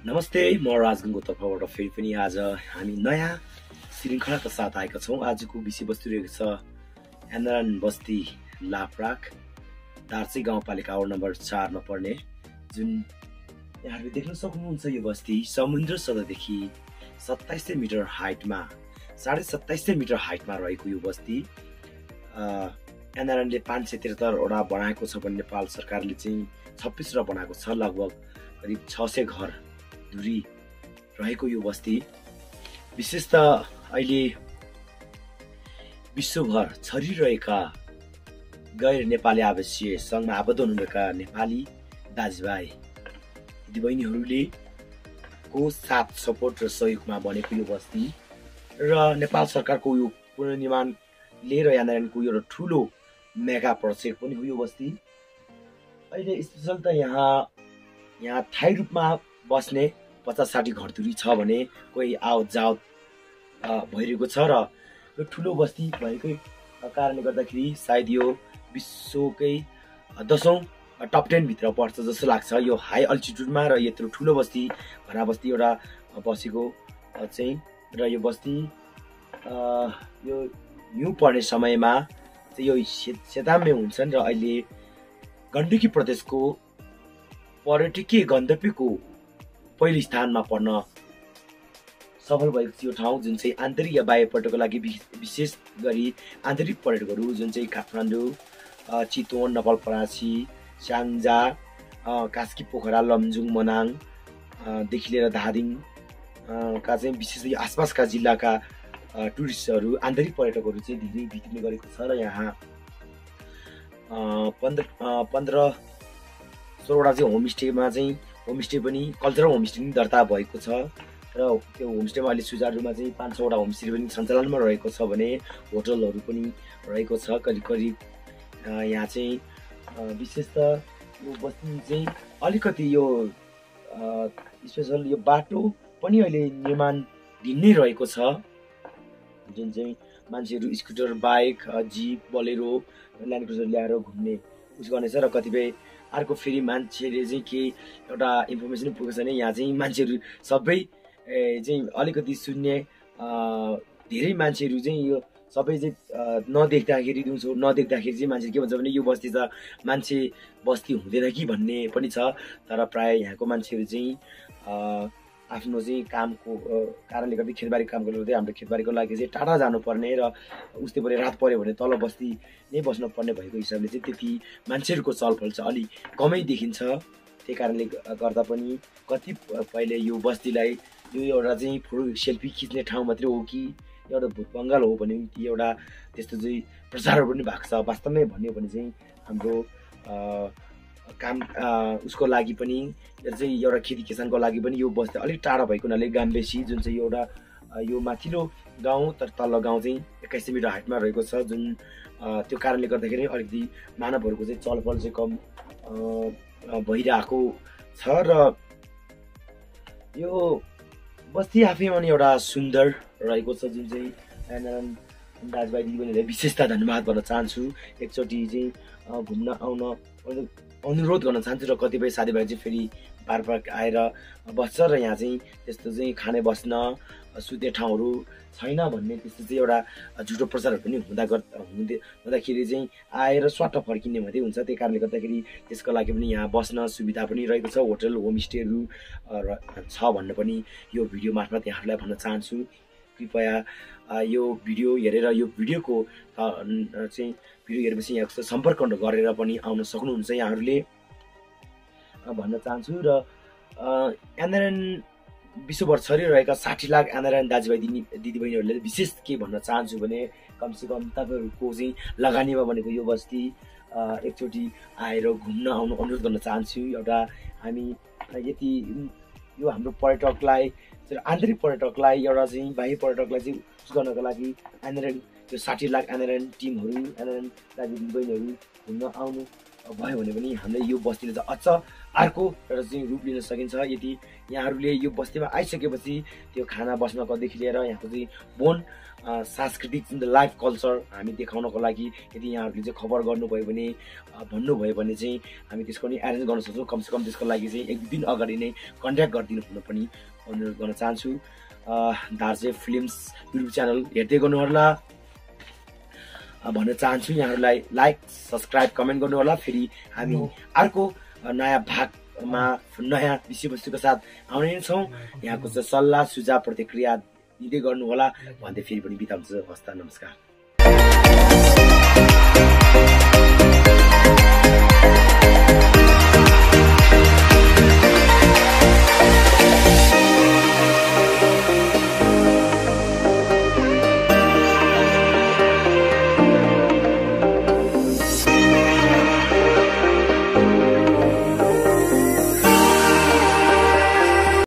नमस्ते म राजगुङको तर्फबाट फेरि पनि आज हामी नयाँ श्रृङ्खलाका साथ आएका छौँ। आजको विषयवस्तु रहेको छ एन्दारान बस्ती लाफ्राक दार्ची गाउँपालिका वार्ड नम्बर चारमा पर्ने। जुन यहाँहरूले देख्न सक्नुहुन्छ यो बस्ती समुद्र सतहदेखि सत्ताइस सय मिटर हाइटमा साढे सत्ताइस सय मिटर हाइटमा रहेको यो बस्ती। एनआरएनले पाँच सय त्रिहत्तरवटा बनाएको छ भने नेपाल सरकारले चाहिँ छब्बिसवटा बनाएको छ लगभग करिब छ सय घर। दूरी रहेको यो बस्ती। विशेष त अहिले विश्वभर छरिरहेका गैर नेपाली आवासीय सङ्घमा आबद्ध हुनुभएका नेपाली दाजुभाइ दिदीबहिनीहरूले को साथ सपोर्ट र सहयोगमा बनेको यो बस्ती र नेपाल सरकारको यो पुनर्निर्माण लिएर यानारायणको एउटा ठुलो मेगा प्रोजेक्ट पनि हो यो बस्ती। अहिले स्पेसल त यहाँ यहाँ थाई रूपमा बस्ने पचास साठी घरधुरी छ भने कोही आवत जावत भइरहेको छ र यो ठुलो बस्ती भएकै कारणले गर्दाखेरि सायद यो विश्वकै दसौँ टप टेनभित्र पर्छ जस्तो लाग्छ। यो हाई अल्टिट्युडमा र यत्रो ठुलो बस्ती भरा बस्ती एउटा बसेको चाहिँ र यो बस्ती यो हिउँ पर्ने समयमा चाहिँ यो सेताम्य हुन्छन् र अहिले गण्डकी प्रदेशको पर्यटकीय गन्तव्यको पहिलो स्थानमा पर्न सफल भएको थियो ठाउँ जुन चाहिँ आन्तरिक या बाह्य पर्यटकको लागि विशेष गरी आन्तरिक पर्यटकहरू जुन चाहिँ काठमाडौँ चितवन नवलपरासी स्याङ्जा कास्की पोखरा लमजुङ मनाङदेखि लिएर धादिङ का चाहिँ विशेष गरी आसपासका जिल्लाका टुरिस्टहरू आन्तरिक पर्यटकहरू चाहिँ धेरै भित्रिने गरेको छ र यहाँ पन्ध्र पन्ध्र सोह्रवटा चाहिँ होमस्टेमा चाहिँ होमस्टे पनि कल्चरल होमस्टे पनि दर्ता भएको छ। र त्यो होमस्टेमा अहिले सुचारूमा चाहिँ पाँच छवटा होमस्टे पनि सञ्चालनमा रहेको छ भने होटलहरू पनि रहेको छ। करिब करिब यहाँ चाहिँ विशेष त यो बस्ती चाहिँ अलिकति यो स्पेसल यो बाटो पनि अहिले निर्माणधीन नै रहेको छ। जुन चाहिँ मान्छेहरू scooter bike jeep Bolero Land Cruiser ल्याएर घुम्ने उस गर्नेछ र कतिपय अर्को फेरि मान्छेले चाहिँ के एउटा इन्फर्मेसन पुगेको छ भने यहाँ चाहिँ मान्छेहरू सबै चाहिँ अलिकति सुन्ने धेरै मान्छेहरू चाहिँ यो सबै चाहिँ नदेख्दाखेरि दिउँसो नदेख्दाखेरि चाहिँ मान्छे के भन्छ भने यो बस्ती त मान्छे बस्ती हुँदैन कि भन्ने पनि छ तर प्रायः यहाँको मान्छेहरू चाहिँ आफ्नो चाहिँ कामको कारणले गर्दा खेतबारी काम गर्दै हाम्रो खेतबारीको लागि चाहिँ टाढा जानुपर्ने र उस्तै पऱ्यो रात पऱ्यो भने तल बस्ती नै बस्नुपर्ने भएको हिसाबले चाहिँ त्यति मान्छेहरूको चलफल चाहिँ अलिक कमै देखिन्छ। त्यही कारणले गर्दा पनि कति पहिले यो बस्तीलाई यो एउटा चाहिँ फोटो सेल्फी खिच्ने ठाउँ मात्रै हो कि एउटा भूत बङ्गाल हो भने कि एउटा त्यस्तो चाहिँ प्रचारहरू पनि भएको छ। वास्तवमै भन्यो भने चाहिँ हाम्रो काम उसको लागि पनि चाहिँ एउटा खेती किसानको लागि पनि यो बस्ती अलिक टाढा भएको हुनाले गाम्बेसी जुन चाहिँ एउटा यो माथिल्लो गाउँ तर तल्लो गाउँ चाहिँ एक्काइस सय मिटर हाइटमा रहेको छ जुन त्यो कारणले गर्दाखेरि अलिकति मानवहरूको चाहिँ चलफल चाहिँ कम भइरहेको छ र यो बस्ती आफैमा पनि एउटा सुन्दर रहेको छ जुन चाहिँ दाजुभाइ दिदीबहिनीहरूलाई विशेषता धन्यवाद भन्न चाहन्छु। एकचोटि चाहिँ घुम्न आउन अनुरोध गर्न चाहन्छु र कतिपय साथीभाइ चाहिँ फेरि बार बार आएर बस्छ र यहाँ चाहिँ त्यस्तो चाहिँ खाने बस्न सुत्ने ठाउँहरू छैन भन्ने त्यस्तो चाहिँ एउटा झुटो प्रचारहरू पनि हुँदा हुँदै हुँदाखेरि चाहिँ आएर स्वाट फर्किने मात्रै हुन्छ। त्यही कारणले गर्दाखेरि त्यसको लागि पनि यहाँ बस्न सुविधा पनि रहेको छ। होटल होमस्टेहरू छ भन्ने पनि यो भिडियो मार्फत यहाँहरूलाई भन्न चाहन्छु। कृपया यो भिडियो हेरेर यो भिडियोको चाहिँ भिडियो हेरेपछि यहाँ सम्पर्क गरेर पनि आउन सक्नुहुन्छ यहाँहरूले। भन्न चाहन्छु र एनआरएन विश्वभर छरिरहेका साठी लाख एनआरएन दाजुभाइ दिदी दिदीबहिनीहरूले विशेष के भन्न चाहन्छु भने कमसेकम तपाईँहरूको चाहिँ लगानीमा बनेको यो बस्ती एकचोटि आएर घुम्न आउनु अनुरोध गर्न चाहन्छु। एउटा हामी यति यो हाम्रो पर्यटकलाई आन्तरिक पर्यटकलाई एउटा चाहिँ बाह्य पर्यटकलाई चाहिँ गर्नको लागि एनआरएन त्यो साठी लाख एनआरएन टिमहरू एनआरएन दाजु बहिनीहरू घुम्न आउनु भयो भने पनि हामीले यो बस्तीले चाहिँ अझ अर्को एउटा चाहिँ रूप लिन सकिन्छ। यदि यहाँहरूले यो बस्तीमा आइसकेपछि त्यो खाना बस्नकोदेखि लिएर यहाँको चाहिँ बोन सांस्कृतिक जुन लाइफ कल्चर हामी देखाउनको लागि यदि यहाँहरूले चाहिँ खबर गर्नुभयो भने भन्नुभयो भने चाहिँ हामी त्यसको नि एरेन्ज गर्न सक्छौँ। कमसेकम त्यसको लागि चाहिँ एक दिन अगाडि नै कन्ट्याक्ट गरिदिनु हुन पनि अनुरोध गर्न चाहन्छु। दार्जे फिल्म्स युट्युब च्यानल हेर्दै गर्नुहोला। भन्न चाहन्छु यहाँहरूलाई लाइक सब्सक्राइब कमेन्ट गर्नुहोला। फेरि हामी अर्को नयाँ भागमा नयाँ विषयवस्तुको साथ आउने नै छौँ। यहाँको चाहिँ सल्लाह सुझाव प्रतिक्रिया दिँदै गर्नुहोला भन्दै फेरि पनि बिताउँछु हस् त नमस्कार।